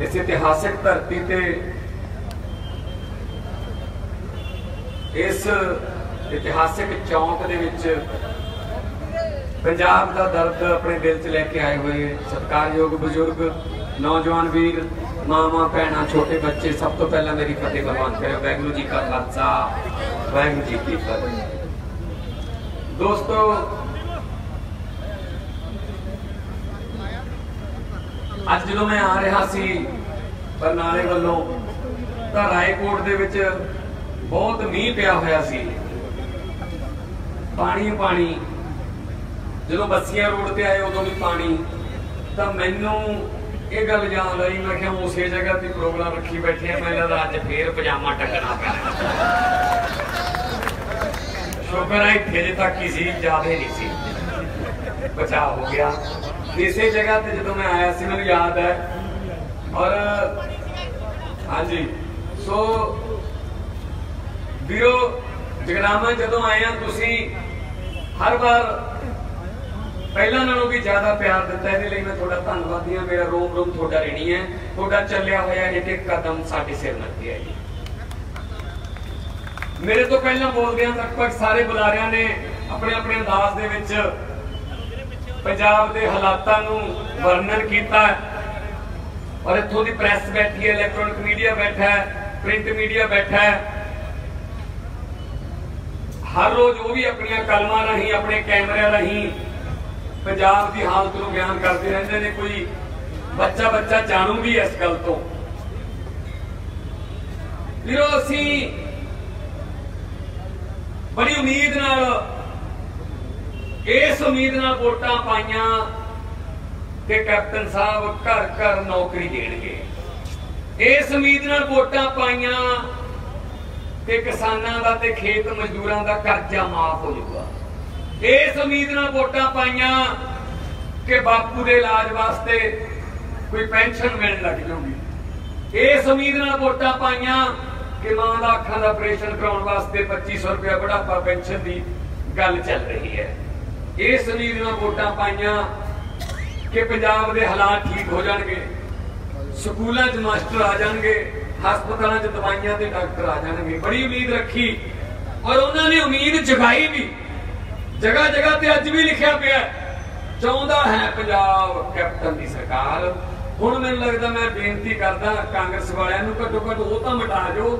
ਇਸ ਇਤਿਹਾਸਿਕ ਧਰਤੀ ਤੇ ਇਸ ਇਤਿਹਾਸਿਕ ਚੌਂਕ ਦੇ ਵਿੱਚ ਪੰਜਾਬ ਦਾ ਦਰਦ ਆਪਣੇ ਦਿਲ 'ਚ ਲੈ ਕੇ ਆਏ ਹੋਏ ਸਤਿਕਾਰਯੋਗ ਬਜ਼ੁਰਗ, ਨੌਜਵਾਨ ਵੀਰ ਮਾਮਾ ਭੈਣਾਂ, ਛੋਟੇ ਬੱਚੇ, ਸਭ ਤੋਂ ਪਹਿਲਾਂ ਮੇਰੀ ਫਤਿਹ ਪ੍ਰਵਾਨ ਕਰਿਓ। ਵਾਹਿਗੁਰੂ ਜੀ ਕਾ ਖਾਲਸਾ, ਵਾਹਿਗੁਰੂ ਜੀ ਕੀ ਫਤਿਹ। ਦੋਸਤੋ ਅੱਜ ਜਦੋਂ ਮੈਂ ਆ ਰਿਹਾ ਸੀ, ਬਰਨਾਲੇ ਵੱਲੋਂ, ਤਾਂ ਰਾਏਕੋਟ ਦੇ ਵਿੱਚ ਬਹੁਤ ਮੀਂਹ ਪਿਆ ਹੋਇਆ ਸੀ। ਪਾਣੀ ਪਾਣੀ। ਜਦੋਂ ਬੱਸੀਆਂ ਰੋਡ ਤੇ ਆਏ, ਉਦੋਂ ਵੀ ਪਾਣੀ। ਤਾਂ ਮੈਨੂੰ ਇਹ ਗੱਲ ਯਾਦ ਆਈ, ਮੈਂ ਕਿਹਾ ਉਸੇ ਜਗ੍ਹਾ ਤੇ ਪ੍ਰੋਗਰਾਮ ਰੱਖੀ ਬੈਠੇ ਆ ਮੈਨੂੰ ਲੱਗਦਾ ਅੱਜ ਫੇਰ ਪਜਾਮਾ ਟੰਗਣਾ ਪੈਣਾ। ਸ਼ੁਕਰ ਹੈ, ਇੱਥੇ ਜੇ ਤੱਕ ਹੀ ਸੀ ਜ਼ਿਆਦੇ ਨਹੀਂ ਸੀ। ਬਚਾ ਹੋ ਗਿਆ। ਇਸੇ ਜਗ੍ਹਾ ਤੇ ਜਦੋਂ ਮੈਂ ਆਇਆ ਸੀ, ਮੈਨੂੰ ਯਾਦ ਹੈ। ਔਰ, ਹਾਂਜੀ। ਸੋ, ਵੀਰੋ, ਜਗਰਾਮਾ ਜਦੋਂ ਆਏ ਆ, ਤੁਸੀਂ ਹਰ ਵਾਰ ਪਹਿਲਾਂ ਨਾਲੋਂ ਵੀ ਜ਼ਿਆਦਾ ਪਿਆਰ ਦਿੱਤਾ, ਇਹਦੇ ਲਈ ਮੈਂ ਤੁਹਾਡਾ ਧੰਨਵਾਦੀ ਹਾਂ। ਮੇਰਾ ਰੋਮ ਰੋਮ ਤੁਹਾਡਾ ਰਹਿਣੀ ਹੈ। ਤੁਹਾਡਾ ਚੱਲਿਆ ਹੋਇਆ ਇੱਕ ਇੱਕ ਕਦਮ ਸਾਡੇ ਸਿਰ ਲੱਗ ਗਿਆ ਜੀ। ਮੇਰੇ ਤੋਂ ਪਹਿਲਾਂ ਬੋਲਦਿਆਂ ਹਾਂ ਲਗਭਗ ਸਾਰੇ ਬੁਲਾਰਿਆਂ ਨੇ ਆਪਣੇ ਆਪਣੇ ਅੰਦਾਜ਼ ਦੇ ਵਿੱਚ ਪੰਜਾਬ ਦੇ ਹਾਲਾਤਾਂ ਨੂੰ ਵਰਣਨ ਕੀਤਾ ਔਰ ਇੱਥੋਂ ਦੀ ਪ੍ਰੈਸ ਬੈਠੀ ਹੈ ਇਲੈਕਟ੍ਰੋਨਿਕ ਮੀਡੀਆ ਬੈਠਾ ਹੈ ਪ੍ਰਿੰਟ ਮੀਡੀਆ ਬੈਠਾ ਹੈ। ਹਰ ਰੋਜ਼ ਉਹ ਵੀ ਆਪਣੀਆਂ ਕਲਮਾਂ ਰਾਹੀਂ, ਆਪਣੇ ਕੈਮਰਿਆਂ ਰਾਹੀਂ ਪੰਜਾਬ ਦੀ ਹਾਲਤ ਨੂੰ ਬਿਆਨ ਕਰਦੇ ਰਹਿੰਦੇ ਨੇ। ਕੋਈ ਬੱਚਾ ਬੱਚਾ ਜਾਣੂ ਵੀ ਇਸ ਗੱਲ ਤੋਂ। ਵੀਰੋ, ਅਸੀਂ ਬੜੀ ਉਮੀਦ ਨਾਲ ਇਸ ਉਮੀਦ ਨਾਲ ਵੋਟਾਂ ਪਾਈਆਂ ਕਿ ਕੈਪਟਨ ਸਾਹਿਬ ਘਰ ਘਰ ਨੌਕਰੀ ਦੇਣਗੇ। ਇਸ ਉਮੀਦ ਨਾਲ ਵੋਟਾਂ ਪਾਈਆਂ ਕਿ ਕਿਸਾਨਾਂ ਦਾ ਤੇ ਖੇਤ ਮਜ਼ਦੂਰਾਂ ਦਾ ਕਰਜ਼ਾ ਮਾਫ ਹੋ ਜਾਊਗਾ। ਇਸ ਉਮੀਦ ਨਾਲ ਵੋਟਾਂ ਪਾਈਆਂ ਕਿ ਬਾਪੂ ਦੇ ਇਲਾਜ ਵਾਸਤੇ ਕੋਈ ਪੈਨਸ਼ਨ ਮਿਲਣ ਲੱਗ ਜਾਊਗੀ। ਇਸ ਉਮੀਦ ਨਾਲ ਵੋਟਾਂ ਪਾਈਆਂ ਕਿ ਮਾਂ ਦਾ ਅੱਖਾਂ ਦਾ ਆਪਰੇਸ਼ਨ ਕਰਾਉਣ ਵਾਸਤੇ 2500 ਰੁਪਏ ਬੁਢਾਪਾ ਪੈਨਸ਼ਨ ਦੀ ਗੱਲ ਚੱਲ ਰਹੀ ਹੈ। ਇਸ ਉਮੀਦ ਨਾਲ ਵੋਟਾਂ ਪਾਈਆਂ ਕਿ ਪੰਜਾਬ ਦੇ ਹਾਲਾਤ ਠੀਕ ਹੋ ਜਾਣਗੇ, ਸਕੂਲਾਂ 'ਚ ਮਾਸਟਰ ਆ ਜਾਣਗੇ, ਹਸਪਤਾਲਾਂ 'ਚ ਦਵਾਈਆਂ ਤੇ ਡਾਕਟਰ ਆ ਜਾਣਗੇ। ਬੜੀ ਉਮੀਦ ਰੱਖੀ ਔਰ ਉਹਨਾਂ ਨੇ ਉਮੀਦ ਜਗਾਈ ਵੀ। ਜਗ੍ਹਾ ਜਗ੍ਹਾ ਤੇ ਅੱਜ ਵੀ ਲਿਖਿਆ ਪਿਆ ਚਾਹੁੰਦਾ ਹੈ ਪੰਜਾਬ ਕੈਪਟਨ ਦੀ ਸਰਕਾਰ। ਹੁਣ ਮੈਨੂੰ ਲੱਗਦਾ ਮੈਂ ਬੇਨਤੀ ਕਰਦਾ ਕਾਂਗਰਸ ਵਾਲਿਆਂ ਨੂੰ ਘੱਟੋ ਘੱਟ ਉਹ ਤਾਂ ਮਿਟਾ ਜੋ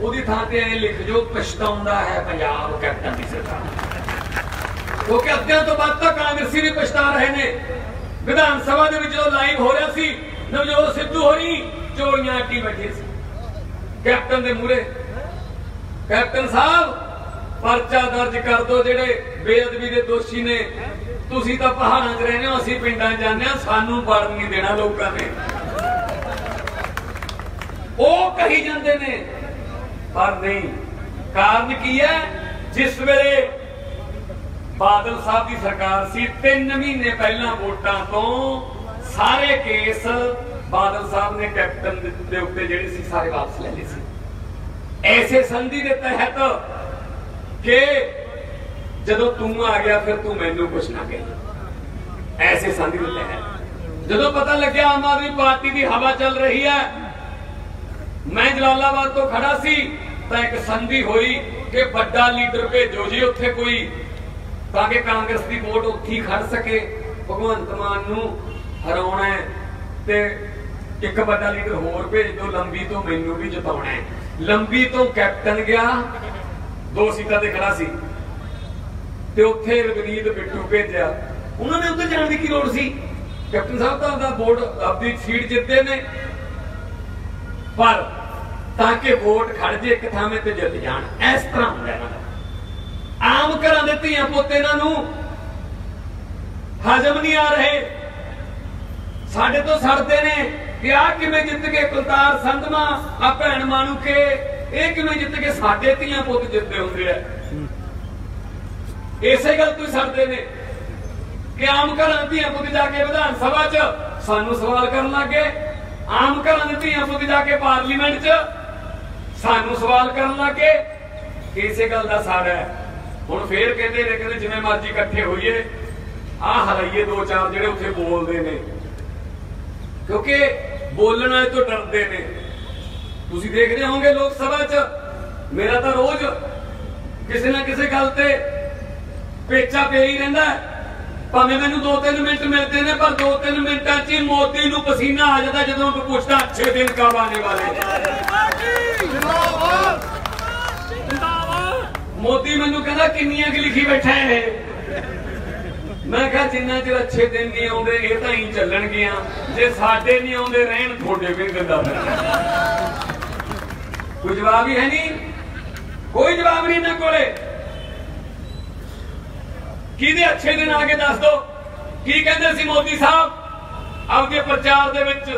ਉਹਦੀ ਥਾਂ ਤੇ ਐ ਲਿਖ ਜੋ ਪਛਤਾਉਂਦਾ ਹੈ ਪੰਜਾਬ ਕੈਪਟਨ ਦੀ ਸਰਕਾਰ। ਕਿਉਂਕਿ ਅੱਧਿਆਂ ਤੋਂ ਵੱਧ ਤਾਂ ਕਾਂਗਰਸੀ ਵੀ ਪਛਤਾ ਰਹੇ ਨੇ। ਵਿਧਾਨ ਸਭਾ ਦੇ ਵਿੱਚ ਜਦੋਂ ਲਾਈਵ ਹੋ ਰਿਹਾ ਸੀ, ਨਵਜੋਤ ਸਿੱਧੂ ਹੋਰੀ ਚੋਰੀਆਂ ਅੱਡੀ ਬੈਠੇ ਸੀ। ਕੈਪਟਨ ਦੇ ਮੂਰੇ ਕੈਪਟਨ ਸਾਹਿਬ, ਪਰਚਾ ਦਰਜ ਕਰ ਦਿਓ ਜਿਹੜੇ ਬੇਅਦਬੀ ਦੇ ਦੋਸ਼ੀ ਨੇ। ਤੁਸੀਂ ਤਾਂ ਪਹਾੜਾਂ 'ਚ ਰਹਿੰਦੇ ਹੋ, ਅਸੀਂ ਪਿੰਡਾਂ 'ਚ ਜਾਂਦੇ ਹਾਂ, ਸਾਨੂੰ ਪੜਨ ਨਹੀਂ ਦੇਣਾ ਲੋਕਾਂ ਨੇ। ਉਹ ਕਹੀ ਜਾਂਦੇ ਨੇ, ਪਰ ਨਹੀਂ। ਕਾਰਨ ਕੀ ਹੈ? ਜਿਸ ਵੇਲੇ ਬਾਦਲ ਸਾਹਿਬ ਦੀ ਸਰਕਾਰ ਸੀ 3 ਮਹੀਨੇ ਪਹਿਲਾਂ ਵੋਟਾਂ ਤੋਂ ਸਾਰੇ ਕੇਸ ਬਾਦਲ ਸਾਹਿਬ ਨੇ ਕੈਪਟਨ ਦੇ ਉੱਤੇ ਜਿਹੜੇ ਸੀ, ਸਾਰੇ ਵਾਪਸ ਲੈ ਲਏ ਸੀ। ਐਸੇ ਸੰਧੀ ਦੇ ਤਹਿਤ ਕਿ ਜਦੋਂ ਤੂੰ ਆ ਗਿਆ, ਫਿਰ ਤੂੰ ਮੈਨੂੰ ਕੁਛ ਨਾ ਕਹੀ। ਐਸੇ ਸੰਧੀ ਦੇ ਤਹਿਤ। ਜਦੋਂ ਪਤਾ ਲੱਗਿਆ ਆਮ ਆਦਮੀ ਪਾਰਟੀ ਦੀ ਹਵਾ ਚੱਲ ਰਹੀ ਹੈ, ਮੈਂ ਜਲਾਲਾਬਾਦ ਤੋਂ ਖੜਾ ਸੀ, ਤਾਂ ਇੱਕ ਸੰਧੀ ਹੋਈ ਕਿ ਵੱਡਾ ਲੀਡਰ ਭੇਜੋ ਜੀ, ਉੱਥੇ ਕੋਈ ਤਾਂ ਕਿ ਕਾਂਗਰਸ ਦੀ ਵੋਟ ਉੱਥੇ ਖੜ ਸਕੇ। ਭਗਵੰਤ ਮਾਨ ਨੂੰ ਹਰਾਉਣਾ ਹੈ ਤੇ ਇੱਕ ਵੱਡਾ ਲੀਡਰ ਹੋਰ ਭੇਜ ਦਿਓ, ਲੰਬੀ ਤੋਂ ਮੈਨੂੰ ਵੀ ਜਿਤਾਉਣਾ ਹੈ। ਲੰਬੀ ਤੋਂ ਕੈਪਟਨ ਗਿਆ, ਦੋ ਸੀਟਾਂ ਤੇ ਖੜਾ ਸੀ। ਤੇ ਉੱਥੇ ਰਵਨੀਤ ਬਿੱਟੂ ਭੇਜਿਆ। ਉਹਨਾਂ ਨੇ ਉੱਥੇ ਜਾਣ ਦੀ ਕੀ ਲੋੜ ਸੀ? ਕੈਪਟਨ ਸਾਹਿਬ ਤਾਂ ਆਪਦਾ ਵੋਟ ਆਪਦੀ ਸੀਟ ਜਿੱਤੇ ਨੇ। ਪਰ ਤਾਂ ਕਿ ਵੋਟ ਖੜ ਜੇ, ਇੱਕ ਥਾਂ ਤੇ ਜਿੱਤ ਜਾਣ। ਇਸ ਤਰ੍ਹਾਂ ਹੁੰਦਾ ਇਹਨਾਂ ਦਾ ਆਮ ਘਰਾਂ ਦੇ ਧੀਆਂ ਪੁੱਤ ਇਹਨਾਂ ਨੂੰ ਹਜਮ ਨਹੀਂ ਆ ਰਹੇ। ਸਾਡੇ ਤੋਂ ਸੜਦੇ ਨੇ ਕਿ ਆ ਕਿਵੇਂ ਜਿੱਤ ਕੇ ਕੁਲਤਾਰ ਸੰਧਮਾ ਆ ਭੈਣ ਮਾਨੂ ਕੇ ਇਹ ਕਿਵੇਂ ਜਿੱਤ ਕੇ ਸਾਡੇ ਧੀਆਂ ਪੁੱਤ ਜਿੱਤਦੇ ਹੁੰਦੇ ਆ। ਇਸੇ ਗੱਲ ਤੋਂ ਸੜਦੇ ਨੇ ਕਿ ਆਮ ਘਰਾਂ ਧੀਆਂ ਪੁੱਤ ਜਾ ਕੇ ਵਿਧਾਨ ਸਭਾ 'ਚ ਸਾਨੂੰ ਸਵਾਲ ਕਰਨ ਲੱਗੇ ਆਮ ਘਰਾਂ ਦੇ ਧੀਆਂ ਪੁੱਤ ਜਾ ਕੇ ਪਾਰਲੀਮੈਂਟ 'ਚ ਸਾਨੂੰ ਸਵਾਲ ਕਰਨ ਲੱਗੇ ਇਸੇ ਗੱਲ ਦਾ ਸਾੜਾ ਹੈ। ਹੁਣ ਫੇਰ ਕਹਿੰਦੇ ਨੇ, ਕਹਿੰਦੇ ਜਿਵੇਂ ਮਰਜ਼ੀ ਇਕੱਠੇ ਹੋਈਏ। ਆਹ ਹਲਾਈਏ ਦੋ ਚਾਰ ਜਿਹੜੇ ਉੱਥੇ ਬੋਲਦੇ ਨੇ। ਕਿਉਂਕਿ ਬੋਲਣ ਵਾਲੇ ਤੋਂ ਡਰਦੇ ਨੇ। ਤੁਸੀਂ ਦੇਖਦੇ ਹੋਵੋਗੇ ਲੋਕ ਸਭਾ 'ਚ, ਮੇਰਾ ਤਾਂ ਰੋਜ਼ ਕਿਸੇ ਨਾ ਕਿਸੇ ਗੱਲ ਤੇ ਪੇਚਾ ਪਿਆ ਹੀ। ਰਹਿੰਦਾ ਭਾਵੇਂ ਮੈਨੂੰ 2-3 ਮਿੰਟ ਮਿਲਦੇ ਨੇ, ਪਰ 2-3 ਮਿੰਟਾਂ 'ਚ ਹੀ ਮੋਦੀ ਨੂੰ ਪਸੀਨਾ ਆ ਜਾਂਦਾ ਜਦੋਂ ਮੈਂ ਪੁੱਛਦਾ, ਅੱਛੇ ਦਿਨ ਕਬ ਆने ਵਾਲੇ ਨੇ ਮੋਦੀ ਮੈਨੂੰ ਕਹਿੰਦਾ ਕਿੰਨੀਆਂ ਕਿ ਲਿਖੀ ਬੈਠਾ ਹੈ ਮੈਂ ਕਿਹਾ, ਜਿੰਨਾ ਚਿਰ ਅੱਛੇ ਦਿਨ ਨਹੀਂ ਆਉਂਦੇ, ਇਹ ਤਾਂ ਹੀ ਚੱਲਣਗੀਆਂ। ਜੇ ਸਾਡੇ ਨਹੀਂ ਆਉਂਦੇ, ਰਹਿਣ ਤੁਹਾਡੇ ਵੀ ਦਿੰਦਾ ਕੋਈ ਜਵਾਬ ਹੀ ਹੈ ਨਹੀਂ। ਕੋਈ ਜਵਾਬ ਨਹੀਂ ਇਹਨਾਂ ਕੋਲੇ। ਕਿਹਦੇ ਅੱਛੇ ਦਿਨ ਆ ਕੇ ਦੱਸ ਦੋ। ਕੀ ਕਹਿੰਦੇ ਸੀ ਮੋਦੀ ਸਾਹਿਬ? ਆਪਦੇ ਪ੍ਰਚਾਰ ਦੇ ਵਿੱਚ।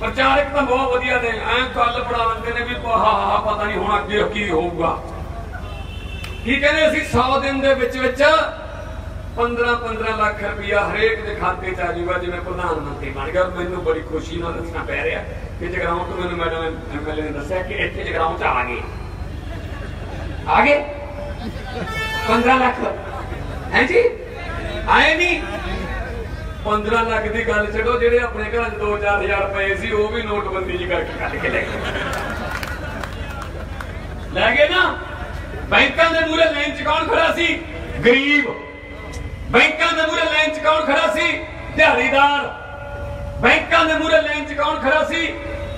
ਪ੍ਰਚਾਰਕ ਤਾਂ ਬਹੁਤ ਵਧੀਆ ਨੇ। ਐਂ ਕੱਲ ਬਣਾ ਲੈਂਦੇ ਨੇ ਵੀ ਹਾ ਹਾ ਪਤਾ ਨਹੀਂ ਹੁਣ ਅੱਗੇ ਕੀ ਹੋਊਗਾ। ਕੀ ਕਹਿੰਦੇ ਅਸੀਂ 100 ਦਿਨ ਦੇ ਵਿੱਚ ਵਿੱਚ 15 15 ਲੱਖ ਰੁਪਇਆ ਹਰੇਕ ਦੇ ਖਾਤੇ 'ਚ ਆ ਜਾਊਗਾ, ਜਿਵੇਂ ਪ੍ਰਧਾਨ ਮੰਤਰੀ ਬਣ ਗਿਆ। ਮੈਨੂੰ ਬੜੀ ਖੁਸ਼ੀ ਨਾਲ ਦੱਸਣਾ ਪੈ ਰਿਹਾ ਕਿ ਜਗਰਾਉਂ ਤੋਂ ਮੈਨੂੰ ਮੈਡਮ ਐਮਐਲਏ ਨੇ ਦੱਸਿਆ ਕਿ ਇੱਥੇ ਜਗਰਾਉਂ 'ਚ ਆ ਗਏ। ਆ ਗਏ? 15 ਲੱਖ। ਹੈ ਜੀ? ਆਏ ਨਹੀਂ 15 ਲੱਖ ਦੀ ਗੱਲ ਛੱਡੋ, ਜਿਹੜੇ ਆਪਣੇ ਘਰਾਂ 'ਚ 2-4000 ਰੁਪਏ ਸੀ, ਉਹ ਵੀ ਨੋਟਬੰਦੀ ਜੀ ਕਰਕੇ ਕੱਢ ਕੇ ਲੈ ਗਏ। ਲੈ ਗਏ ਨਾ? ਬੈਂਕਾਂ ਦੇ ਮੂਹਰੇ ਲਾਈਨ 'ਚ ਕੌਣ ਖੜਾ ਸੀ? ਗਰੀਬ। ਬੈਂਕਾਂ ਦੇ ਮੂਹਰੇ ਲਾਈਨ 'ਚ ਕੌਣ ਖੜਾ ਸੀ? ਦਿਹਾੜੀਦਾਰ। ਬੈਂਕਾਂ ਦੇ ਮੂਹਰੇ ਲਾਈਨ 'ਚ ਕੌਣ ਖੜਾ ਸੀ?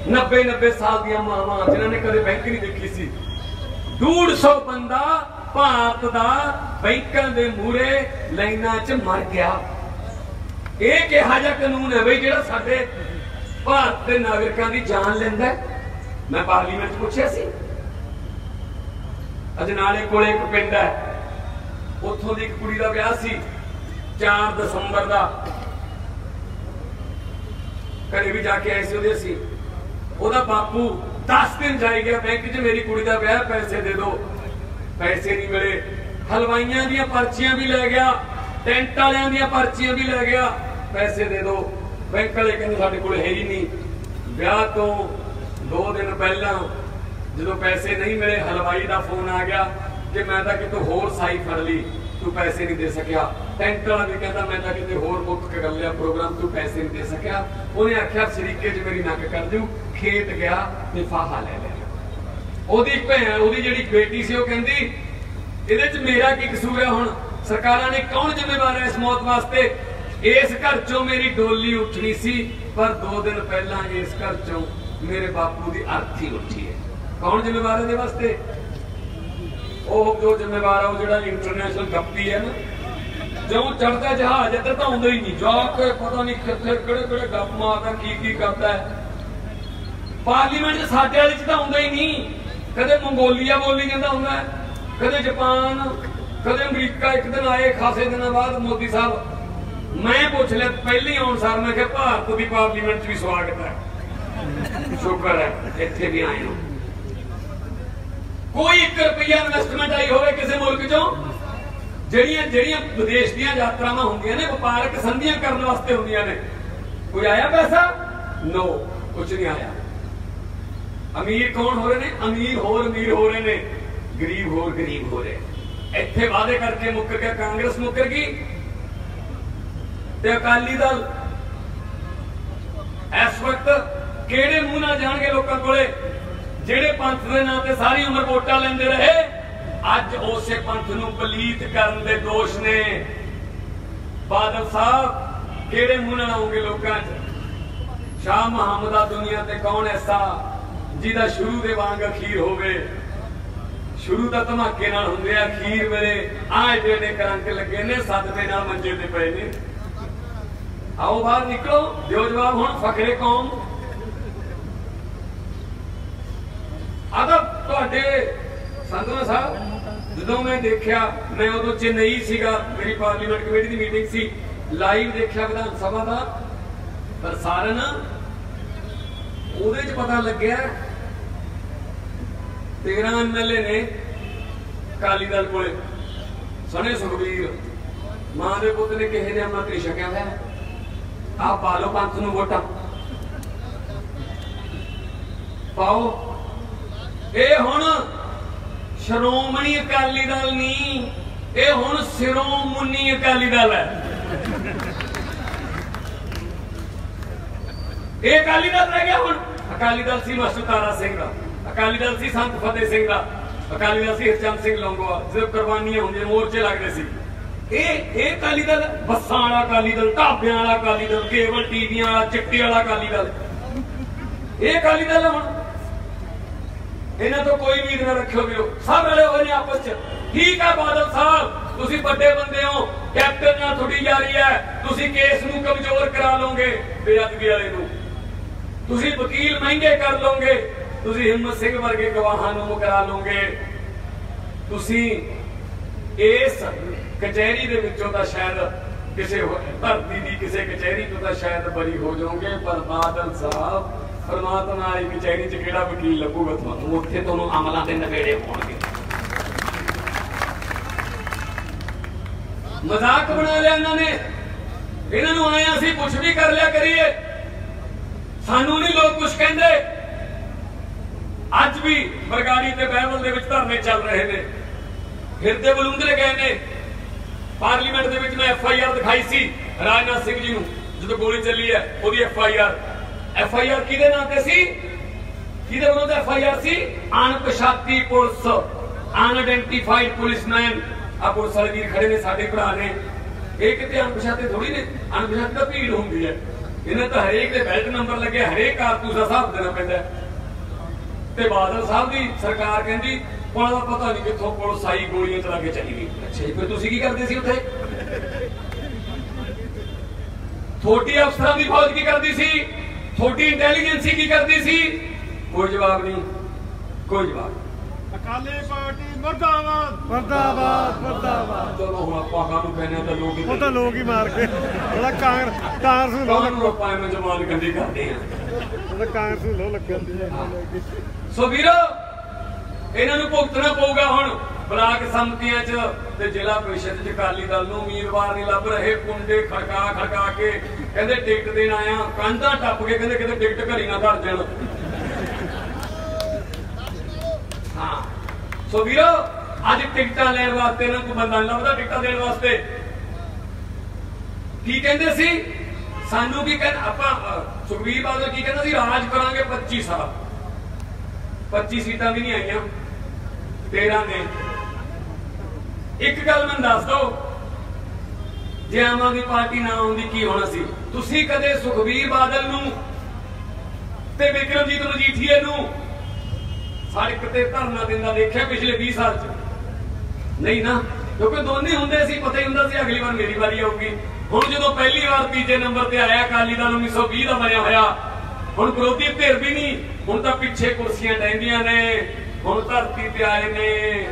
90 90 ਸਾਲ ਦੀਆਂ ਮਾਵਾਂ ਜਿਨ੍ਹਾਂ ਨੇ ਕਦੇ ਬੈਂਕ ਨਹੀਂ ਦੇਖੀ ਸੀ। 150 ਬੰਦਾ ਭਾਰਤ ਦਾ ਬੈਂਕਾਂ ਦੇ ਮੂਹਰੇ ਲਾਈਨਾਂ 'ਚ ਮਰ ਗਿਆ। ਇਹ ਕਿਹਾ ਜਾ ਕਾਨੂੰਨ ਹੈ ਬਈ ਜਿਹੜਾ ਸਾਡੇ ਭਾਰਤ ਦੇ ਨਾਗਰਿਕਾਂ ਦੀ ਜਾਨ ਲੈਂਦਾ ਮੈਂ ਪਾਰਲੀਮੈਂਟ 'ਚ ਪੁੱਛਿਆ ਸੀ। ਅਜਨਾਲੇ ਕੋਲੇ ਇੱਕ ਪਿੰਡ ਹੈ। ਉੱਥੋਂ ਦੀ ਇੱਕ ਕੁੜੀ ਦਾ ਵਿਆਹ ਸੀ 4 ਦਸੰਬਰ ਦਾ। ਘਰੇ ਵੀ ਜਾ ਕੇ ਆਏ ਸੀ ਉਹਦੇ ਅਸੀਂ। ਉਹਦਾ ਬਾਪੂ 10 ਦਿਨ ਜਾਈ ਗਿਆ ਬੈਂਕ 'ਚ, ਮੇਰੀ ਕੁੜੀ ਦਾ ਵਿਆਹ, ਪੈਸੇ ਦੇ ਦਿਓ ਪੈਸੇ ਨਹੀਂ ਮਿਲੇ। ਹਲਵਾਈਆਂ ਦੀਆਂ ਪਰਚੀਆਂ ਵੀ ਲੈ ਗਿਆ, ਟੈਂਟ ਵਾਲਿਆਂ ਦੀਆਂ ਪਰਚੀਆਂ ਵੀ ਲੈ ਗਿਆ, ਪੈਸੇ ਦੇ ਦਿਓ ਬੈਂਕ ਵਾਲੇ ਕਹਿੰਦੇ ਸਾਡੇ ਕੋਲ ਹੈ ਹੀ ਨਹੀਂ। ਵਿਆਹ ਤੋਂ 2 ਦਿਨ ਪਹਿਲਾਂ ਜਦੋਂ ਪੈਸੇ ਨਹੀਂ ਮਿਲੇ, ਹਲਵਾਈ ਦਾ ਫੋਨ ਆ ਗਿਆ ਕਿ ਮੈਂ ਤਾਂ ਕਿਤੇ ਹੋਰ ਸਾਈ ਫੜ ਲਈ, ਤੂੰ ਪੈਸੇ ਨਹੀਂ ਦੇ ਸਕਿਆ। ਟੈਂਟ ਵਾਲਾ ਵੀ ਕਹਿੰਦਾ, ਮੈਂ ਤਾਂ ਕਿਤੇ ਹੋਰ ਬੁੱਕ ਕਰ ਲਿਆ ਪ੍ਰੋਗਰਾਮ, ਤੂੰ ਪੈਸੇ ਨਹੀਂ ਦੇ ਸਕਿਆ। ਉਹਨੇ ਆਖਿਆ, ਸ਼ਰੀਕੇ 'ਚ ਮੇਰੀ ਨੱਕ ਕਰ ਦਿਓ, ਖੇਤ ਗਿਆ ਤੇ ਫਾਹਾ ਲੈ ਲਿਆ। ਉਹਦੀ ਭੈਣ, ਉਹਦੀ ਜਿਹੜੀ ਬੇਟੀ ਸੀ, ਉਹ ਕਹਿੰਦੀ, ਇਹਦੇ 'ਚ ਮੇਰਾ ਕੀ ਕਸੂਰ ਹੈ ਹੁਣ? ਸਰਕਾਰਾਂ ਨੇ ਕੌਣ ਜ਼ਿੰਮੇਵਾਰ ਹੈ ਇਸ ਮੌਤ ਵਾਸਤੇ? ਇਸ ਘਰ 'ਚੋਂ ਮੇਰੀ ਡੋਲੀ ਉੱਠਣੀ ਸੀ, ਪਰ 2 ਦਿਨ ਪਹਿਲਾਂ ਇਸ ਘਰ 'ਚੋਂ ਮੇਰੇ ਬਾਪੂ ਦੀ ਅਰਥੀ ਉੱਠੀ ਹੈ। ਕੌਣ ਜ਼ਿੰਮੇਵਾਰ ਇਹਦੇ ਵਾਸਤੇ? ਉਹ ਜੋ ਜ਼ਿੰਮੇਵਾਰ ਹੈ ਉਹ ਜਿਹੜਾ ਇੰਟਰਨੈਸ਼ਨਲ ਗੱਪੀ ਹੈ ਨਾ ਜਦੋਂ ਚੜਦਾ ਜਹਾਜ਼ ਇੱਧਰ ਤਾਂ ਆਉਂਦਾ ਹੀ ਨਹੀਂ। ਜਾ ਕੇ ਪਤਾ ਨਹੀਂ ਕਿੱਥੇ ਕਿਹੜੇ ਕਿਹੜੇ ਗੱਪ ਮਾਰਦਾ ਕੀ ਕੀ ਕਰਦਾ ਹੈ। ਪਾਰਲੀਮੈਂਟ ਸਾਡੇ ਵਾਲੇ 'ਚ ਤਾਂ ਆਉਂਦਾ ਹੀ ਨਹੀਂ। ਕਦੇ ਮੰਗੋਲੀਆ ਬੋਲੀ ਜਾਂਦਾ ਹੁੰਦਾ ਕਦੇ ਜਾਪਾਨ, ਕਦੇ ਅਮਰੀਕਾ ਇੱਕ ਦਿਨ ਆਏ, ਖਾਸੇ ਦਿਨਾਂ ਬਾਅਦ ਮੋਦੀ ਸਾਹਿਬ। ਮੈਂ ਪੁੱਛ ਲਿਆ, ਪਹਿਲੇ ਆਉਣ ਸਾਰ ਮੈਂ ਕਿਹਾ, ਭਾਰਤ ਦੀ ਪਾਰਲੀਮੈਂਟ 'ਚ ਵੀ ਸਵਾਗਤ ਹੈ। ਸ਼ੁਕਰ ਹੈ, ਇੱਥੇ ਵੀ ਆਏ ਹੋ। ਕੋਈ 1 ਰੁਪਿਆ ਇਨਵੈਸਟਮੈਂਟ ਆਈ ਹੋਵੇ ਕਿਸੇ ਮੁਲਕ 'ਚੋਂ, ਜਿਹੜੀਆਂ ਜਿਹੜੀਆਂ ਵਿਦੇਸ਼ ਦੀਆਂ ਯਾਤਰਾਵਾਂ ਹੁੰਦੀਆਂ ਨੇ, ਵਪਾਰਕ ਸੰਧੀਆਂ ਕਰਨ ਵਾਸਤੇ ਹੁੰਦੀਆਂ ਨੇ, ਕੋਈ ਆਇਆ ਪੈਸਾ? ਨੋ ਕੁਝ ਨਹੀਂ ਆਇਆ। ਅਮੀਰ ਕੌਣ ਹੋ ਰਹੇ ਨੇ? ਅਮੀਰ ਹੋਰ, ਅਮੀਰ ਹੋ ਰਹੇ ਨੇ। ਗਰੀਬ ਹੋਰ, ਗਰੀਬ ਹੋ ਰਹੇ। ਇੱਥੇ ਵਾਅਦੇ ਕਰਕੇ ਮੁੱਕਰ ਗਿਆ, ਕਾਂਗਰਸ ਮੁੱਕਰ ਗਈ। ਤੇ ਅਕਾਲੀ ਦਲ ਇਸ ਵਕਤ ਕਿਹੜੇ ਮੂੰਹ ਨਾਲ ਜਾਣਗੇ ਲੋਕਾਂ ਕੋਲੇ? ਜਿਹੜੇ ਪੰਥ ਦੇ ਨਾਂ ਤੇ ਸਾਰੀ ਉਮਰ ਵੋਟਾਂ ਲੈਂਦੇ ਰਹੇ, ਅੱਜ ਉਸੇ ਪੰਥ ਨੂੰ ਪਲੀਤ ਕਰਨ ਦੇ ਦੋਸ਼ ਨੇ। ਬਾਦਲ ਸਾਹਿਬ, ਕਿਹੜੇ ਮੂੰਹ ਨਾਲ ਆਉਂਗੇ ਲੋਕਾਂ 'ਚ? ਸ਼ਾਹ ਮੁਹੰਮਦਾ ਦੁਨੀਆ ਤੇ ਕੌਣ ਐਸਾ ਜਿਹਦਾ ਸ਼ੁਰੂ ਦੇ ਵਾਂਗ ਅਖੀਰ ਹੋਵੇ? ਸ਼ੁਰੂ ਦਾ ਧਮਾਕੇ ਨਾਲ ਹੁੰਦੇ ਆ, ਅਖੀਰ ਵੇਲੇ ਆਹ ਜਿਹੜੇ ਕਰੰਕ ਲੱਗੇ ਨੇ ਸਦਮੇ ਨਾਲ ਮੰਜੇ ਤੇ ਪਏ ਨੇ। ਆਓ ਬਾਹਰ ਨਿਕਲੋ, ਦਿਓ ਜਵਾਬ ਹੁਣ ਫਕਰੇ ਕੌਮ। ਆਦਾ ਤੁਹਾਡੇ ਸੰਧਵਾ ਸਾਹਿਬ ਜਦੋਂ ਮੈਂ ਦੇਖਿਆ, ਮੈਂ ਉਦੋਂ ਚੇਨਈ ਸੀਗਾ। ਮੇਰੀ ਪਾਰਲੀਮੈਂਟ ਕਮੇਟੀ ਦੀ ਮੀਟਿੰਗ ਸੀ। ਲਾਈਵ ਦੇਖਿਆ ਵਿਧਾਨ ਸਭਾ ਦਾ। ਪ੍ਰਸਾਰਣ ਉਹਦੇ 'ਚ ਪਤਾ ਲੱਗਿਆ 13 ਐਮਐਲਏ ਨੇ ਕਾਲੀ ਦਲ ਕੋਲੇ। ਸਣੇ ਸੁਖਬੀਰ, ਮਾਂ ਦੇ ਪੁੱਤ ਨੇ ਕਿਸੇ ਨੇ ਅੰਮ੍ਰਿਤ ਛਕਿਆ ਹੋਇਆ। ਆ ਪਾ ਲਓ ਪੰਥ ਨੂੰ ਵੋਟਾਂ। ਪਾਓ। ਇਹ ਹੁਣ ਸ਼੍ਰੋਮਣੀ ਅਕਾਲੀ ਦਲ ਨਹੀਂ, ਇਹ ਹੁਣ ਸਿਰੋਮਣੀ ਅਕਾਲੀ ਦਲ ਹੈ। ਇਹ ਅਕਾਲੀ ਦਲ ਰਹਿ ਗਿਆ ਹੁਣ। ਅਕਾਲੀ ਦਲ ਸੀ ਮਾਸਟਰ ਤਾਰਾ ਸਿੰਘ ਦਾ, ਅਕਾਲੀ ਦਲ ਸੀ ਸੰਤ ਫਤਿਹ ਸਿੰਘ ਦਾ, ਅਕਾਲੀ ਦਲ ਸੀ ਹਰਚੰਦ ਸਿੰਘ ਲੰਗੋਆ, ਜਦੋਂ ਕੁਰਬਾਨੀਆਂ ਹੁੰਦੀਆਂ, ਮੋਰਚੇ ਲੱਗਦੇ ਸੀ। ਇਹ ਇਹ ਅਕਾਲੀ ਦਲ ਬੱਸਾਂ ਵਾਲਾ ਅਕਾਲੀ ਦਲ, ਢਾਬਿਆਂ ਵਾਲਾ ਅਕਾਲੀ ਦਲ, ਕੇਬਲ ਟੀਵੀਆਂ ਵਾਲਾ, ਚਿੱਟੇ ਵਾਲਾ ਅਕਾਲੀ ਦਲ। ਇਹ ਅਕਾਲੀ ਦਲ ਹੁਣ। ਇਹਨਾਂ ਤੋਂ ਕੋਈ ਉਮੀਦ ਨਾ ਰੱਖਿਓ ਵੀਰੋ। ਸਭ ਰਲੇ ਹੋਏ ਨੇ ਆਪਸ ਚ। ਠੀਕ ਆ ਬਾਦਲ ਸਾਹਿਬ, ਤੁਸੀਂ ਵੱਡੇ ਬੰਦੇ ਹੋ। ਕੈਪਟਨ ਨਾਲ ਤੁਹਾਡੀ ਯਾਰੀ ਹੈ। ਤੁਸੀਂ ਕੇਸ ਨੂੰ ਕਮਜ਼ੋਰ ਕਰਾ ਲਓਗੇ ਬੇਅਦਬੀ ਵਾਲੇ ਨੂੰ। ਤੁਸੀਂ ਵਕੀਲ ਮਹਿੰਗੇ ਕਰ ਲਓਗੇ। ਤੁਸੀਂ ਹਿੰਮਤ ਸਿੰਘ ਵਰਗੇ ਗਵਾਹਾਂ ਨੂੰ ਮੁਕਰਾ ਲਓਗੇ। ਤੁਸੀਂ ਇਸ ਕਚਹਿਰੀ ਦੇ ਵਿੱਚੋਂ ਤਾਂ ਸ਼ਾਇਦ ਕਿਸੇ ਹੋ- ਧਰਤੀ ਦੀ ਕਿਸੇ ਕਚਹਿਰੀ ਤੋਂ ਤਾਂ ਸ਼ਾਇਦ ਬਰੀ ਹੋ ਜਾਓਗੇ, ਪਰ ਬਾਦਲ ਸਾਹਿਬ ਪਰਮਾਤਮਾ ਵਾਲੀ ਕਚਹਿਰੀ 'ਚ ਕਿਹੜਾ ਵਕੀਲ ਲੱਗੂਗਾ ਤੁਹਾਨੂੰ। ਉੱਥੇ ਤੁਹਾਨੂੰ ਅਮਲਾਂ ਦੇ ਨਵੇੜੇ ਹੋਣਗੇ ਮਜ਼ਾਕ ਬਣਾ ਲਿਆ ਇਹਨਾਂ ਨੇ। ਇਹਨਾਂ ਨੂੰ ਆਏ ਅਸੀਂ ਕੁਝ ਵੀ ਕਰ ਲਿਆ ਕਰੀਏ। ਸਾਨੂੰ ਨਹੀਂ ਲੋਕ ਕੁਝ ਕਹਿੰਦੇ। ਅੱਜ ਵੀ ਬਰਗਾੜੀ ਤੇ ਬਹਿਬਲ ਦੇ ਵਿੱਚ ਧਰਨੇ ਚੱਲ ਰਹੇ ਨੇ। ਫਿਰਦੇ ਬਲੂੰਦਰੇ ਗਏ ਨੇ। ਪਾਰਲੀਮੈਂਟ ਦੇ ਵਿੱਚ ਮੈਂ ਐਫ ਆਈ ਆਰ ਦਿਖਾਈ ਸੀ। ਰਾਜਨਾਥ ਸਿੰਘ ਜੀ ਨੂੰ। ਜਦੋਂ ਗੋਲੀ ਚੱਲੀ ਹੈ, ਉਹਦੀ F I R F I R ਕਿਹਦੇ ਨਾਂ ਤੇ ਸੀ? ਕਿਹਦੇ ਵਿਰੁੱਧ ਐਫ ਆਈ ਆਰ ਸੀ? ਅਣਪਛਾਤੀ ਪੁਲਿਸ। ਅਨਆਇਡੈਂਟੀਫਾਈਡ ਪੁਲਿਸਮੈਨ ਆ ਪੁਲਿਸ ਵਾਲੇ ਵੀਰ ਖੜੇ ਨੇ, ਸਾਡੇ ਭਰਾ ਨੇ। ਇਹ ਕਿਤੇ ਅਣਪਛਾਤੇ ਥੋੜੀ ਨੇ? ਅਣਪਛਾਤੇ ਤਾਂ ਭੀੜ ਹੁੰਦੀ ਹੈ। ਇਹਨਾਂ ਤਾਂ ਹਰੇਕ ਦੇ ਬੈਲਟ ਨੰਬਰ ਲੱਗੇ, ਹਰੇਕ ਕਾਰਤੂਸ ਦਾ ਹਿਸਾਬ ਦੇਣਾ ਪੈਂਦਾ ਤੇ ਬਾਦਲ ਸਾਹਿਬ ਦੀ ਸਰਕਾਰ ਕਹਿੰਦੀ, ਉਹਨਾਂ ਦਾ ਪਤਾ ਨਹੀਂ ਕਿੱਥੋਂ ਪੁਲਿਸ ਆਈ, ਗੋਲੀਆਂ ਚਲਾ ਕੇ ਚਲੀ ਗਈ। ਅੱਛਾ ਫਿਰ ਤੁਸੀਂ ਕੀ ਕਰਦੇ ਸੀ ਉੱਥੇ? ਥੋੜੀ ਅਫਸਰਾਂ ਦੀ ਫੌਜ ਕੀ ਕਰਦੀ ਸੀ? ਥੋੜੀ ਇੰਟੈਲੀਜੈਂਸੀ ਕੀ ਕਰਦੀ ਸੀ? ਕੋਈ ਜਵਾਬ ਨਹੀਂ। ਕੋਈ ਜਵਾਬ। ਅਕਾਲੀ ਪਾਰਟੀ ਮਰਦਾਬਾਦ। ਮਰਦਾਬਾਦ ਮਰਦਾਬਾਦ। ਚਲੋ ਹੁਣ ਆਪਾਂ ਕਾਹਨੂੰ ਕਹਿੰਦੇ ਆ ਤਾਂ ਲੋਕ ਹੀ ਉਹ ਤਾਂ ਲੋਕ ਹੀ ਮਾਰ ਕੇ ਉਹਦਾ ਕਾਰ ਕਾਂਗਰਸ ਨੂੰ ਲੋ ਕਾਹਨੂੰ ਆਪਾਂ ਐਵੇਂ ਜਮਾਨ ਗੰਦੀ ਕਰਦੇ ਆ? ਉਹਦਾ ਕਾਂਗਰਸ ਨੂੰ ਲੋ ਲੱਗਦੀ ਹੈ ਸੋ ਵੀਰੋ ਇਹਨਾਂ ਨੂੰ ਭੁਗਤਣਾ ਪਊਗਾ ਹੁਣ। ਬਲਾਕ ਸੰਮਤੀਆਂ 'ਚ ਤੇ ਜ਼ਿਲ੍ਹਾ ਪ੍ਰੀਸ਼ਦ 'ਚ ਅਕਾਲੀ ਦਲ ਨੂੰ ਉਮੀਦਵਾਰ ਨਹੀਂ ਲੱਭ ਰਹੇ। ਕੁੰਡੇ ਖੜਕਾ ਖੜਕਾ ਕੇ ਕਹਿੰਦੇ ਟਿਕਟ ਦੇਣ ਆਇਆ ਕੰਧਾਂ ਟੱਪ ਕੇ ਕਹਿੰਦੇ ਕਿਤੇ ਟਿਕਟ ਘਰੀ ਨਾ ਧਰ ਜਾਣ ਹਾਂ। ਸੋ ਵੀਰੋ ਅੱਜ ਟਿਕਟਾਂ ਲੈਣ ਵਾਸਤੇ ਇਹਨਾਂ ਨੂੰ ਕੋਈ ਬੰਦਾ ਨਹੀਂ ਲੱਭਦਾ ਟਿਕਟਾਂ ਦੇਣ ਵਾਸਤੇ। ਕੀ ਕਹਿੰਦੇ ਸੀ? ਸਾਨੂੰ ਕੀ ਕਹਿੰਦੇ ਆਪਾਂ ਅਹ, ਸੁਖਬੀਰ ਬਾਦਲ ਕੀ ਕਹਿੰਦਾ ਸੀ? ਰਾਜ ਕਰਾਂਗੇ 25 ਸਾਲ। 25 ਸੀਟਾਂ ਵੀ ਨਹੀਂ ਆਈਆਂ। 13 ਨੇ। ਇੱਕ ਗੱਲ ਮੈਨੂੰ ਦੱਸ ਦਿਓ। ਜੇ ਆਮ ਆਦਮੀ ਪਾਰਟੀ ਨਾ ਆਉਂਦੀ, ਕੀ ਹੋਣਾ ਸੀ? ਤੁਸੀਂ ਕਦੇ ਸੁਖਬੀਰ ਬਾਦਲ ਨੂੰ ਤੇ ਵਿਕਰਮਜੀਤ ਮਜੀਠੀਏ ਨੂੰ ਸੜਕ ਤੇ ਧਰਨਾ ਦਿੰਦਾ ਦੇਖਿਆ ਪਿਛਲੇ 20 ਸਾਲ ਚ? ਨਹੀਂ ਨਾ, ਕਿਉਂਕਿ ਦੋਨੇ ਹੁੰਦੇ ਸੀ, ਪਤਾ ਹੀ ਹੁੰਦਾ ਸੀ ਅਗਲੀ ਵਾਰ ਮੇਰੀ ਵਾਰੀ ਆਊਗੀ। ਹੁਣ ਜਦੋਂ ਪਹਿਲੀ ਵਾਰ ਤੀਜੇ ਨੰਬਰ ਤੇ ਆਇਆ, ਅਕਾਲੀ ਦਲ 1920 ਦਾ ਬਣਿਆ ਹੋਇਆ, ਹੁਣ ਵਿਰੋਧੀ ਧਿਰ ਵੀ ਨਹੀਂ, ਹੁਣ ਤਾਂ ਪਿੱਛੇ ਕੁਰਸੀਆਂ ਡੈਂਦੀਆਂ ਨੇ, ਹੁਣ ਧਰਤੀ ਤੇ ਆਏ ਨੇ।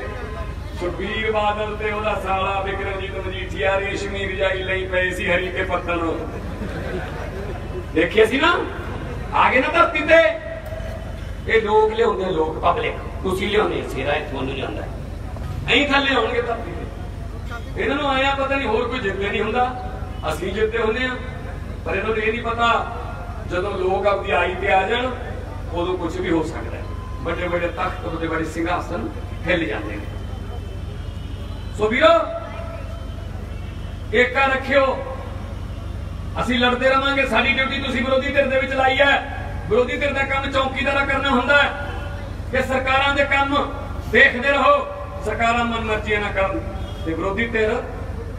ਸੁਖਬੀਰ ਬਾਦਲ ਤੇ ਉਹਦਾ ਸਾਲਾ ਵਿਕਰਮਜੀਤ ਮਜੀਠੀਆ ਰੇਸ਼ਮੀ ਰਜਾਈ ਲਈ ਪਏ ਸੀ ਹਰੀ ਕੇ ਦੇਖਿਆ ਸੀ ਨਾ? ਆ ਨਾ ਧਰਤੀ ਤੇ? ਇਹ ਲੋਕ ਲਿਆਉਂਦੇ ਲੋਕ ਪਬਲਿਕ ਤੁਸੀਂ ਲਿਆਉਂਦੇ ਸੀ ਰਾਇ ਤੁਹਾਨੂੰ ਲਿਆਉਂਦਾ ਐਂ ਥੱਲੇ ਆਉਣਗੇ ਧਰਤੀ ਤੇ। ਇਹਨਾਂ ਨੂੰ ਆਇਆ ਪਤਾ ਨਹੀਂ ਹੋਰ ਕੋਈ ਜਿੱਤੇ ਨਹੀਂ ਹੁੰਦਾ। ਅਸੀਂ ਜਿੱਤੇ ਹੁੰਦੇ ਆ। ਪਰ ਇਹਨਾਂ ਨੂੰ ਇਹ ਨਹੀਂ ਪਤਾ, ਜਦੋਂ ਲੋਕ ਆਪਦੀ ਆਈ ਤੇ ਆ ਜਾਣ, ਉਦੋਂ ਕੁਝ ਵੀ ਹੋ ਸਕਦਾ ਵੱਡੇ ਵੱਡੇ ਤਖਤ ਵੱਡੇ ਵੱਡੇ ਸਿੰਘਾਸਨ ਹਿੱਲ ਜਾਂਦੇ ਨੇ। ਸੋ ਵੀਰੋ ਏਕਾ ਰੱਖਿਓ। ਅਸੀਂ ਲੜਦੇ ਰਵਾਂਗੇ ਸਾਡੀ ਡਿਊਟੀ ਤੁਸੀਂ ਵਿਰੋਧੀ ਧਿਰ ਦੇ ਵਿੱਚ ਲਾਈ ਹੈ। ਵਿਰੋਧੀ ਧਿਰ ਦਾ ਕੰਮ ਚੌਕੀਦਾਰਾ ਕਰਨਾ ਹੁੰਦਾ ਹੈ। ਕਿ ਸਰਕਾਰਾਂ ਦੇ ਕੰਮ ਦੇਖਦੇ ਰਹੋ। ਸਰਕਾਰਾਂ ਮਨਮਰਜ਼ੀਆਂ ਨਾ ਕਰਨ। ਤੇ ਵਿਰੋਧੀ ਧਿਰ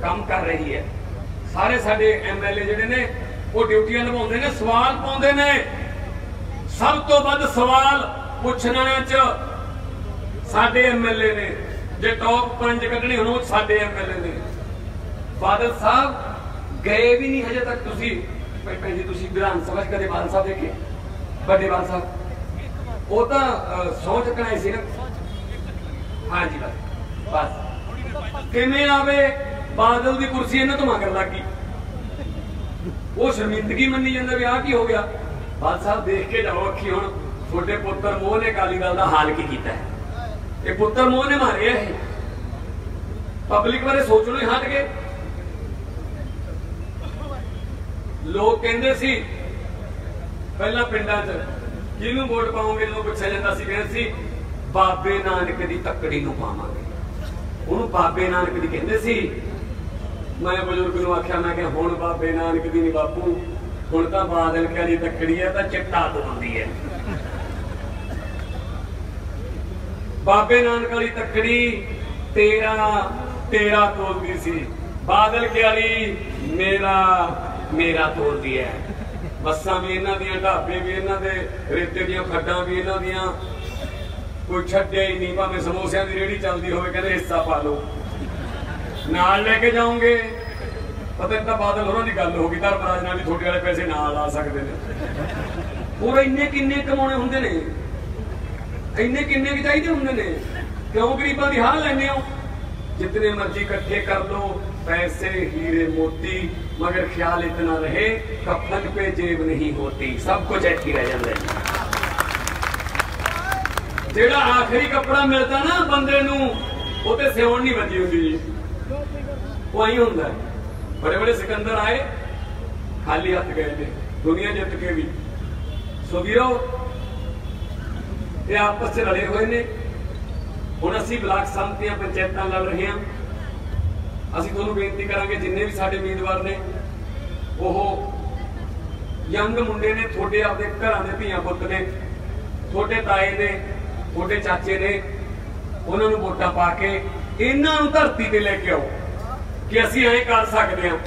ਕੰਮ ਕਰ ਰਹੀ ਹੈ। ਸਾਰੇ ਸਾਡੇ ਐਮਐਲਏ ਜਿਹੜੇ ਨੇ, ਉਹ ਡਿਊਟੀਆਂ ਨਿਭਾਉਂਦੇ ਨੇ, ਸਵਾਲ ਪਾਉਂਦੇ ਨੇ। ਸਭ ਤੋਂ ਵੱਧ ਸਵਾਲ ਪੁੱਛਣ ਵਾਲਿਆਂ 'ਚ ਸਾਡੇ ਐਮਐਲਏ ਨੇ। ਜੇ ਟੌਪ 5 ਕੱਢਣੇ ਹੋਣ ਉਹ ਸਾਡੇ ਐਮਐਲਏ ਨੇ ਬਾਦਲ ਸਾਹਿਬ ਗਏ ਵੀ ਨਹੀਂ ਹਜੇ ਤੱਕ ਤੁਸੀਂ। ਭਾਈ ਭੈਣ ਜੀ ਤੁਸੀਂ ਵਿਧਾਨ ਸਭਾ 'ਚ ਕਦੇ ਬਾਦਲ ਸਾਹਿਬ ਦੇਖੇ? ਵੱਡੇ ਬਾਦਲ ਸਾਹਿਬ। ਉਹ ਤਾਂ ਅਹ, ਸਹੁੰ ਚੱਕਣ ਆਏ ਸੀ ਨਾ। ਹਾਂਜੀ ਬਸ ਬਸ। ਕਿਵੇਂ ਆਵੇ? ਬਾਦਲ ਦੀ ਕੁਰਸੀ ਇਹਨਾਂ ਤੋਂ ਮੰਗਣ ਲੱਗ ਗਈ। ਉਹ ਸ਼ਰਮਿੰਦਗੀ ਮੰਨੀ ਜਾਂਦਾ ਵੀ ਆਹ ਕੀ ਹੋ ਗਿਆ? ਬਾਦਲ ਸਾਹਿਬ ਦੇਖ ਕੇ ਜਾਓ ਅੱਖੀ ਹੁਣ। ਤੁਹਾਡੇ ਪੁੱਤਰ ਮੋਹ ਨੇ ਕਾਲੀ ਦਲ ਦਾ ਹਾਲ ਕੀ ਕੀਤਾ ਹੈ? ਇਹ ਪੁੱਤਰ ਮੋਹ ਨੇ ਮਾਰਿਆ ਇਹ ਪਬਲਿਕ ਬਾਰੇ ਸੋਚਣੋਂ ਹੀ ਹਟ ਗਏ ਲੋਕ ਕਹਿੰਦੇ ਸੀ ਪਹਿਲਾਂ ਪਿੰਡਾਂ 'ਚ ਕਿਹਨੂੰ ਵੋਟ ਪਾਉਂਗੇ ਜਦੋਂ ਪੁੱਛਿਆ ਜਾਂਦਾ ਸੀ ਕਹਿੰਦੇ ਸੀ ਬਾਬੇ ਨਾਨਕ ਦੀ ਤੱਕੜੀ ਨੂੰ ਪਾਵਾਂਗੇ। ਉਹਨੂੰ ਬਾਬੇ ਨਾਨਕ ਦੀ ਕਹਿੰਦੇ ਸੀ। ਮੈਂ ਬਜ਼ੁਰਗ ਨੂੰ ਆਖਿਆ ਮੈਂ ਕਿ ਹੁਣ ਬਾਬੇ ਨਾਨਕ ਦੀ ਨਹੀਂ ਬਾਪੂ ਹੁਣ ਤਾਂ ਬਾਦਲ ਕਾਲੀ ਤੱਕੜੀ ਹੈ ਤਾਂ ਚਿੱਟਾ ਤੋਂਦੀ ਹੈ। ਬਾਬੇ ਨਾਨਕ ਵਾਲੀ ਤੱਕੜੀ ਤੇਰਾ ਤੇਰਾ ਤੋਲਦੀ ਸੀ। ਬਾਦਲ ਕਾਲੀ ਮੇਰਾ ਮੇਰਾ ਤੋਲਦੀ ਹੈ ਬੱਸਾਂ ਵੀ ਇਹਨਾਂ ਦੀਆਂ, ਢਾਬੇ ਵੀ ਇਹਨਾਂ ਦੇ, ਰੇਤੇ ਦੀਆਂ, ਖੱਡਾਂ ਵੀ ਇਹਨਾਂ ਦੀਆਂ। ਕੋਈ ਛੱਡਿਆ ਹੀ ਨਹੀਂ, ਭਾਵੇਂ ਸਮੋਸਿਆਂ ਦੀ ਰੇੜੀ ਚੱਲਦੀ ਹੋਵੇ, ਕਹਿੰਦੇ ਹਿੱਸਾ ਪਾ ਲਓ। ਨਾਲ ਲੈ ਕੇ ਜਾਓਗੇ। ਪਤਾ ਨਹੀਂ ਤਾਂ ਬਾਦਲ ਹੋਰਾਂ ਦੀ ਗੱਲ ਹੋ ਗਈ, ਧਰਮਰਾਜ ਨਾਲ ਵੀ ਤੁਹਾਡੇ ਵਾਲੇ ਪੈਸੇ ਨਾਲ ਆ ਸਕਦੇ ਨੇ। ਹੋਰ ਇੰਨੇ ਕਿੰਨੇ ਕਮਾਉਣੇ ਹੁੰਦੇ ਨੇ? ਇੰਨੇ ਕਿੰਨੇ ਕੁ ਚਾਹੀਦੇ ਹੁੰਦੇ ਨੇ? ਕਿਉਂ ਗਰੀਬਾਂ ਦੀ ਹਾਲ ਲੈਂਦੇ ਹੋ? ਜਿਤਨੇ ਮਰਜ਼ੀ ਇਕੱਠੇ ਕਰ ਲੋ ਪੈਸੇ, ਹੀਰੇ, ਮੋਤੀ, ਮਗਰ ਖਿਆਲ ਇਤਨਾ ਰਹੇ, ਕਫਨ ਪੇ ਜੇਬ ਨਹੀਂ ਹੋਤੀ। ਸਭ ਕੁਝ ਇੱਥੇ ਰਹਿ ਜਾਂਦਾ ਹੈ। ਜਿਹੜਾ ਆਖਰੀ ਕੱਪੜਾ ਮਿਲਦਾ ਨਾ ਬੰਦੇ ਨੂੰ, ਉਹ ਤੇ ਸਿਉਣ ਨਹੀਂ ਵੱਜੀ ਹੁੰਦੀ ਉਹ ਆਈ ਹੁੰਦਾ ਬੜੇ ਬੜੇ ਸਿਕੰਦਰ ਆਏ, ਖਾਲੀ ਹੱਥ ਗਏ ਨੇ। ਦੁਨੀਆ ਜਿੱਤ ਕੇ ਵੀ। ਸੋ ਵੀਰੋ ਇਹ ਆਪਸ ਵਿੱਚ ਰਲੇ ਹੋਏ ਨੇ। ਹੁਣ ਅਸੀਂ ਬਲਾਕ ਸੰਮਤੀਆਂ ਪੰਚਾਇਤਾਂ ਲੜ ਰਹੇ ਹਾਂ। ਅਸੀਂ ਤੁਹਾਨੂੰ ਬੇਨਤੀ ਕਰਾਂਗੇ, ਜਿੰਨੇ ਵੀ ਸਾਡੇ ਉਮੀਦਵਾਰ ਨੇ, ਉਹ ਯੰਗ ਮੁੰਡੇ ਨੇ, ਤੁਹਾਡੇ ਆਪਦੇ ਘਰਾਂ ਦੇ ਧੀਆਂ ਪੁੱਤ ਨੇ, ਤੁਹਾਡੇ ਤਾਏ ਨੇ, ਤੁਹਾਡੇ ਚਾਚੇ ਨੇ, ਉਹਨਾਂ ਨੂੰ ਵੋਟਾਂ ਪਾ ਕੇ ਇਹਨਾਂ ਨੂੰ ਧਰਤੀ ਤੇ ਲੈ ਕੇ ਆਓ ਕਿ ਅਸੀਂ ਐਂ ਕਰ ਸਕਦੇ ਹਾਂ।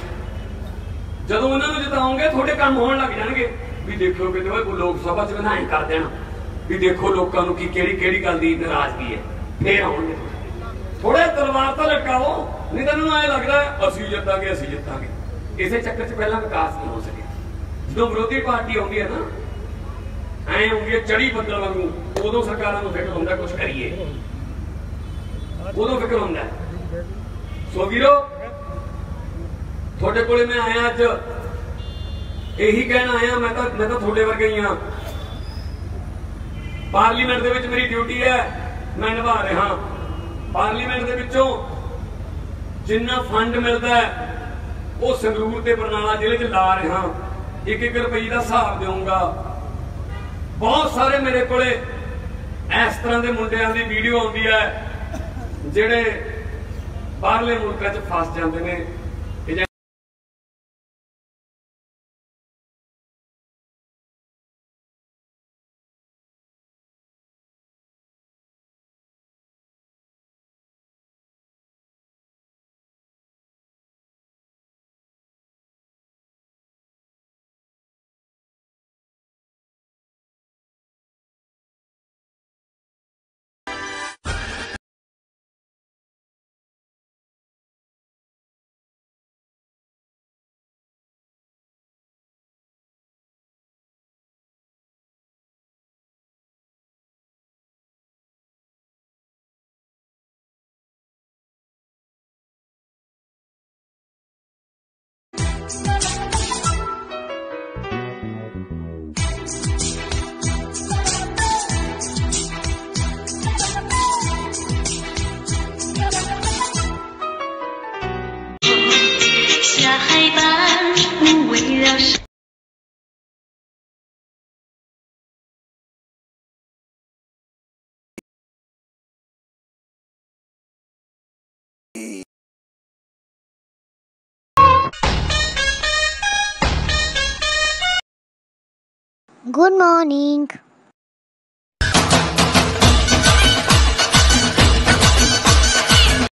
ਜਦੋਂ ਉਹਨਾਂ ਨੂੰ ਜਿਤਾਉਂਗੇ ਤੁਹਾਡੇ ਕੰਮ ਹੋਣ ਲੱਗ ਜਾਣਗੇ। ਵੀ ਦੇਖਿਓ ਕਿਤੇ ਓਏ ਲੋਕ ਸਭਾ ਚ ਬਣਾਈ ਕਰ ਦੇਣਾ। ਵੀ ਦੇਖੋ ਲੋਕਾਂ ਨੂੰ ਕੀ ਕਿਹੜੀ ਕਿਹੜੀ ਗੱਲ ਦੀ ਨਾਰਾਜ਼ਗੀ ਹੈ। ਫੇਰ ਆਉਣਗੇ। ਥੋੜੇ ਤਲਵਾਰ ਤਾਂ ਲਟਕਾਓ, ਨਹੀਂ ਤਾਂ ਨੂੰ ਐ ਲੱਗਦਾ ਅਸੀਂ ਜਿੱਤਾਂਗੇ ਅਸੀਂ ਜਿੱਤਾਂਗੇ। ਇਸੇ ਚੱਕਰ 'ਚ ਪਹਿਲਾਂ ਵਿਕਾਸ ਨਹੀਂ ਹੋ ਸਕਿਆ। ਜਦੋਂ ਵਿਰੋਧੀ ਪਾਰਟੀ ਆਉਂਦੀ ਹੈ ਨਾ, ਐ ਹੁੰਦੀ ਹੈ ਚੜੀ ਬੱਦਲ ਵਾਂਗੂ, ਉਦੋਂ ਸਰਕਾਰਾਂ ਨੂੰ ਫਿਕਰ ਹੁੰਦਾ ਕੁਝ ਕਰੀਏ। ਉਦੋਂ ਫਿਕਰ ਹੁੰਦਾ। ਸੋ ਵੀਰੋ, ਤੁਹਾਡੇ ਕੋਲੇ ਮੈਂ ਆਇਆ ਅੱਜ। ਇਹੀ ਕਹਿਣ ਆਇਆ, ਮੈਂ ਤਾਂ ਮੈਂ ਤਾਂ ਤੁਹਾਡੇ ਵਰਗਾ ਹੀ ਹਾਂ। ਪਾਰਲੀਮੈਂਟ ਦੇ ਵਿੱਚ ਮੇਰੀ ਡਿਊਟੀ ਹੈ। ਮੈਂ ਨਿਭਾ ਰਿਹਾ। ਪਾਰਲੀਮੈਂਟ ਦੇ ਵਿੱਚੋਂ ਜਿੰਨਾ ਫੰਡ ਮਿਲਦਾ ਹੈ, ਉਹ ਸੰਗਰੂਰ ਤੇ ਬਰਨਾਲਾ ਜ਼ਿਲ੍ਹੇ 'ਚ ਲਾ ਰਿਹਾ। ਇੱਕ ਇੱਕ ਰੁਪਏ ਦਾ ਹਿਸਾਬ ਦੇਵਾਂਗਾ ਬਹੁਤ ਸਾਰੇ ਮੇਰੇ ਕੋਲੇ ਇਸ ਤਰ੍ਹਾਂ ਦੇ ਮੁੰਡਿਆਂ ਦੀ ਵੀਡੀਓ ਆਉਂਦੀ ਹੈ, ਜਿਹੜੇ ਬਾਹਰਲੇ ਮੁਲਕਾਂ 'ਚ ਫਸ ਜਾਂਦੇ ਨੇ। Good morning.